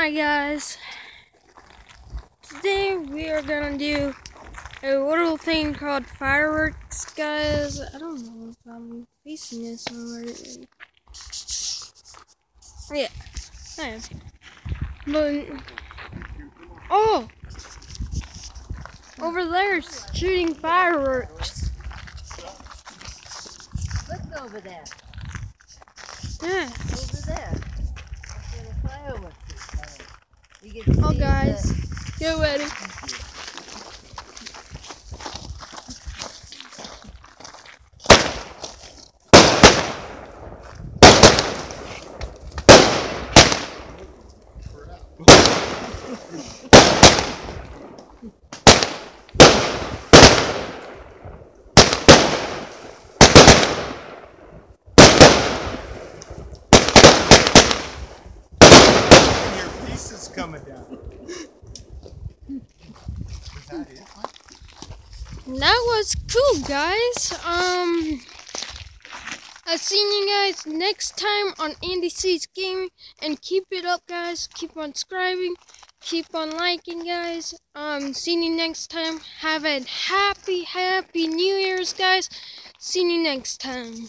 Hi guys. Today we are gonna do a little thing called fireworks, guys. I don't know if I'm facing this already. Yeah, I am. But oh, over there shooting fireworks. Look over there. Yeah. Over there. Oh, see guys, the- get ready. coming down. That? That was cool, guys. Um, I'll see you guys next time on Andy C's Gaming, and keep it up, guys. Keep on subscribing, keep on liking, guys. Um, see you next time. Have a happy, happy New Year's, guys. See you next time.